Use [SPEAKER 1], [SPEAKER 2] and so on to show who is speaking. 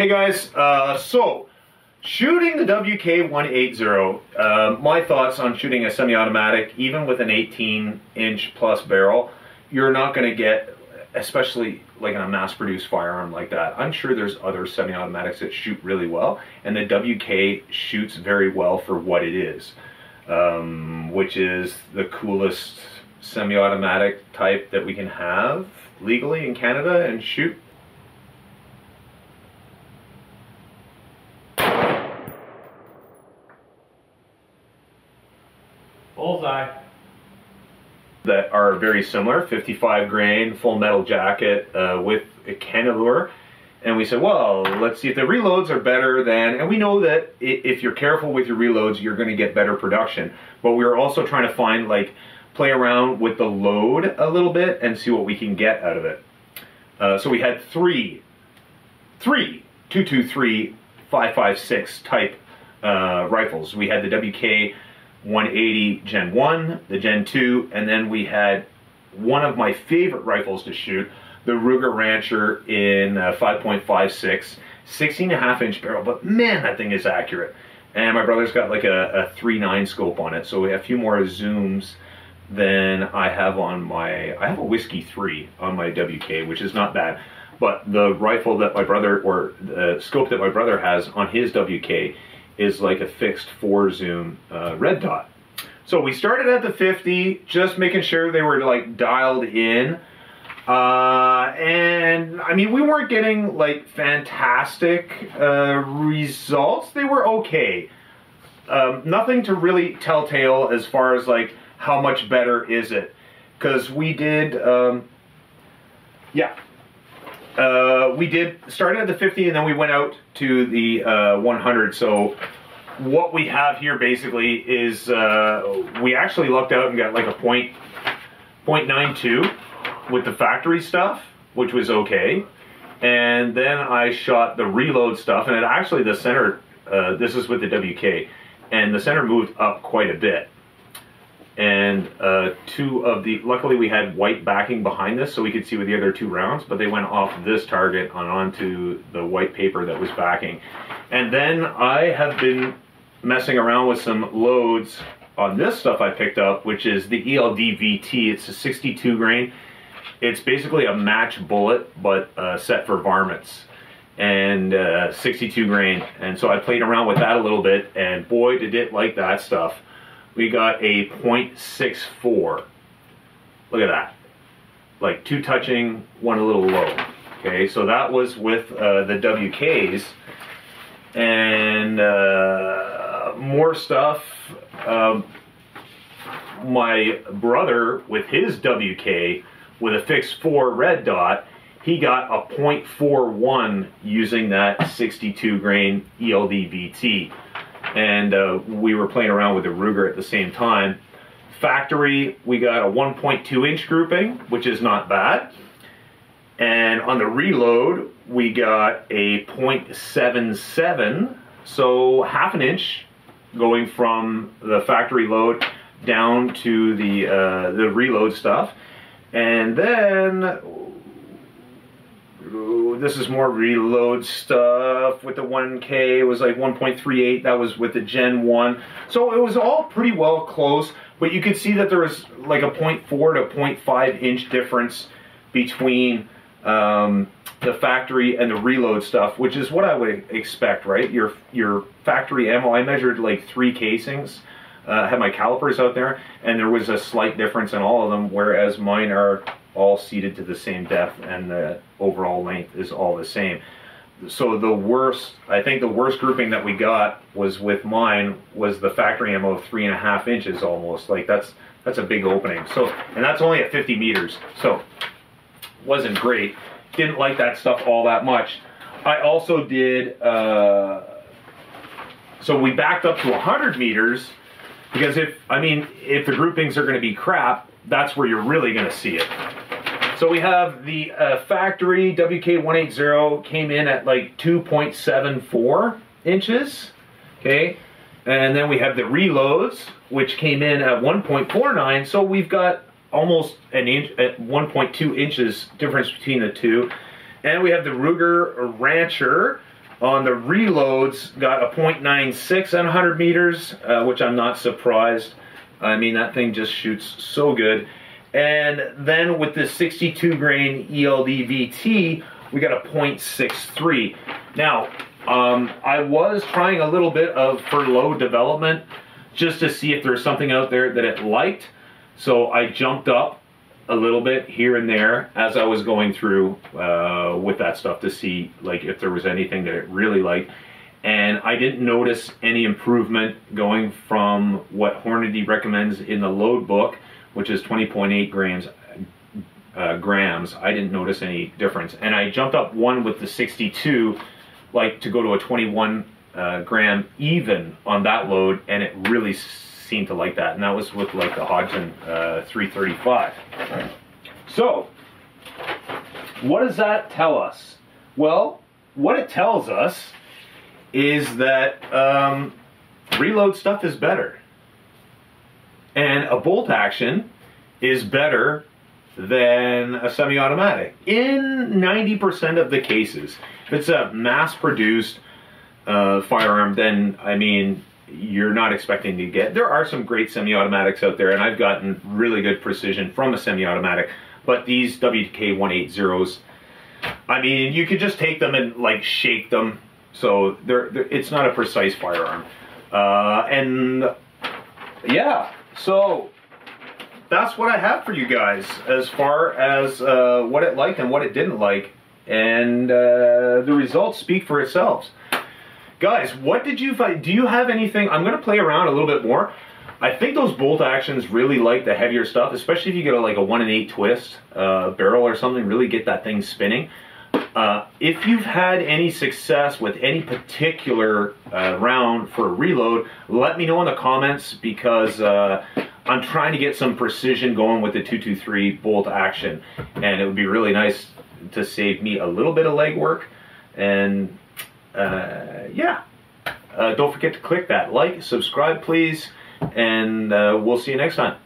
[SPEAKER 1] Hey guys, uh, so shooting the WK180, uh, my thoughts on shooting a semi-automatic, even with an 18 inch plus barrel, you're not going to get, especially like in a mass-produced firearm like that. I'm sure there's other semi-automatics that shoot really well, and the WK shoots very well for what it is, um, which is the coolest semi-automatic type that we can have legally in Canada and shoot
[SPEAKER 2] Bullseye.
[SPEAKER 1] that are very similar. 55 grain full metal jacket uh, with a cannelure and we said well let's see if the reloads are better than and we know that if you're careful with your reloads you're going to get better production. But we were also trying to find like play around with the load a little bit and see what we can get out of it. Uh, so we had three three 223 556 type uh, rifles. We had the wk 180 Gen 1, the Gen 2, and then we had one of my favorite rifles to shoot, the Ruger Rancher in uh, 5.56, 16 and a half inch barrel, but man, that thing is accurate. And my brother's got like a, a 3.9 scope on it, so we have a few more zooms than I have on my, I have a Whiskey 3 on my WK, which is not bad. But the rifle that my brother, or the scope that my brother has on his WK is like a fixed four zoom uh, red dot. So we started at the 50, just making sure they were like dialed in. Uh, and I mean, we weren't getting like fantastic uh, results. They were okay. Um, nothing to really telltale as far as like how much better is it. Because we did, um, yeah, uh, we did started at the 50 and then we went out to the uh, 100. So what we have here basically is uh, we actually lucked out and got like a point, point nine two with the factory stuff, which was okay. And then I shot the reload stuff, and it actually the center. Uh, this is with the WK, and the center moved up quite a bit and uh, two of the, luckily we had white backing behind this so we could see with the other two rounds, but they went off this target and onto the white paper that was backing. And then I have been messing around with some loads on this stuff I picked up, which is the ELDVT. It's a 62 grain. It's basically a match bullet, but uh, set for varmints and uh, 62 grain. And so I played around with that a little bit, and boy, did it like that stuff we got a 0.64. Look at that. Like two touching, one a little low. Okay, so that was with uh, the WKs. And uh, more stuff. Um, my brother, with his WK, with a fixed 4 red dot, he got a 0.41 using that 62 grain ELD VT and uh, we were playing around with the Ruger at the same time. Factory, we got a 1.2 inch grouping, which is not bad. And on the reload, we got a 0.77, so half an inch going from the factory load down to the uh, the reload stuff. And then this is more reload stuff with the WK. It was like 1.38. That was with the Gen 1. So it was all pretty well close, but you could see that there was like a 0.4 to 0.5 inch difference between um, the factory and the reload stuff, which is what I would expect, right? Your your factory ammo. I measured like three casings. Uh, had my calipers out there, and there was a slight difference in all of them, whereas mine are all seated to the same depth and the overall length is all the same. So the worst, I think the worst grouping that we got was with mine was the factory ammo of three and a half inches almost. Like that's that's a big opening. So and that's only at 50 meters. So wasn't great. Didn't like that stuff all that much. I also did. Uh, so we backed up to 100 meters because if I mean if the groupings are going to be crap, that's where you're really going to see it. So we have the uh, factory WK180 came in at like 2.74 inches, okay? And then we have the reloads, which came in at 1.49. So we've got almost an inch, at 1.2 inches difference between the two. And we have the Ruger Rancher, On the reloads, got a .96 on 100 meters, uh, which I'm not surprised. I mean, that thing just shoots so good. And then with the 62 grain ELD VT, we got a .63. Now, um, I was trying a little bit of for low development just to see if there's something out there that it liked. So I jumped up a little bit here and there as I was going through uh, with that stuff to see like if there was anything that it really liked. And I didn't notice any improvement going from what Hornady recommends in the load book, which is 20.8 grams uh, grams. I didn't notice any difference. And I jumped up one with the 62, like to go to a 21 uh, gram even on that load, and it really seemed to like that. And that was with like the Hodgdon uh, 335. So, what does that tell us? Well, what it tells us is that um, reload stuff is better. And a bolt action is better than a semi-automatic in 90% of the cases. If it's a mass-produced uh, firearm, then I mean, you're not expecting to get. There are some great semi-automatics out there, and I've gotten really good precision from a semi-automatic. But these WK 180s, I mean, you could just take them and like shake them, so it's not a precise firearm. Uh, and yeah, so that's what I have for you guys as far as uh, what it liked and what it didn't like. And uh, the results speak for themselves. Guys, what did you find? Do you have anything? I'm going to play around a little bit more. I think those bolt actions really like the heavier stuff, especially if you get a, like a 1 in 8 twist uh, barrel or something, really get that thing spinning. Uh, if you've had any success with any particular uh, round for a reload, let me know in the comments because uh, I'm trying to get some precision going with the 223 bolt action. And it would be really nice to save me a little bit of legwork. And uh, yeah, uh, don't forget to click that like, subscribe please, and we'll see you next time.